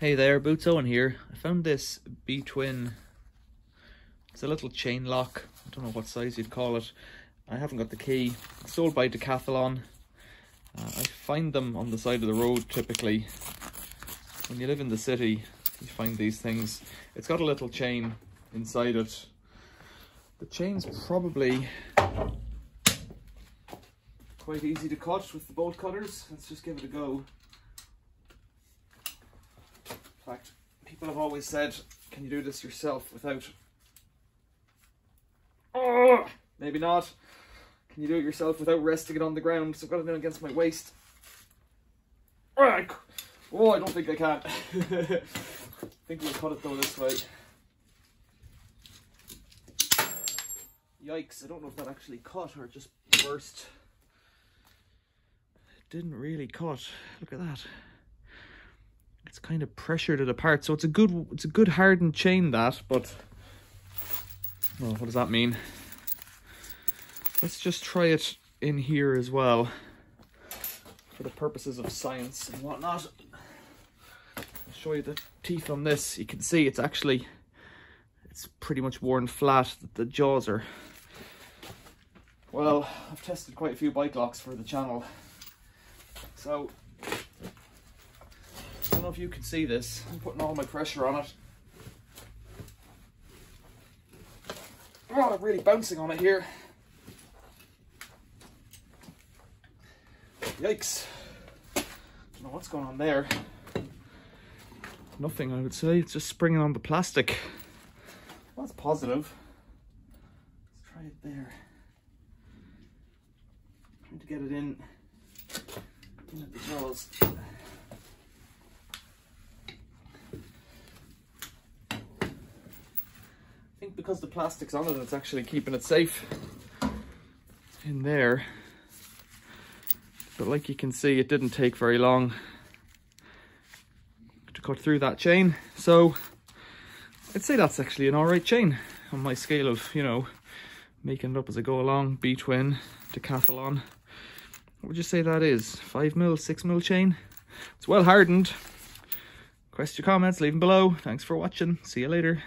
Hey there, Boots Owen here. I found this B-Twin. It's a little chain lock. I don't know what size you'd call it. I haven't got the key. It's sold by Decathlon. Uh, I find them on the side of the road typically. When you live in the city, you find these things. It's got a little chain inside it. The chain's probably quite easy to cut with the bolt cutters. Let's just give it a go fact, people have always said, can you do this yourself without... Oh, maybe not. Can you do it yourself without resting it on the ground? So I've got it in against my waist. Oh, I don't think I can. I think we'll cut it though this way. Yikes, I don't know if that actually cut or just burst. It didn't really cut. Look at that it's kind of pressured it apart. So it's a good, it's a good hardened chain that, but well, what does that mean? Let's just try it in here as well for the purposes of science and whatnot. I'll show you the teeth on this. You can see it's actually, it's pretty much worn flat. The jaws are, well, I've tested quite a few bike locks for the channel. So don't know if you can see this. I'm putting all my pressure on it. Oh, I'm really bouncing on it here. Yikes. Don't know what's going on there. Nothing, I would say. It's just springing on the plastic. Well, that's positive. Let's try it there. Trying to get it in, in at the jaws. Because the plastic's on it, it's actually keeping it safe in there. But like you can see, it didn't take very long to cut through that chain. So I'd say that's actually an all right chain on my scale of, you know, making it up as I go along. B-twin, decathlon. What would you say that is? Five mil, six mil chain? It's well hardened. Question your comments, leave them below. Thanks for watching. See you later.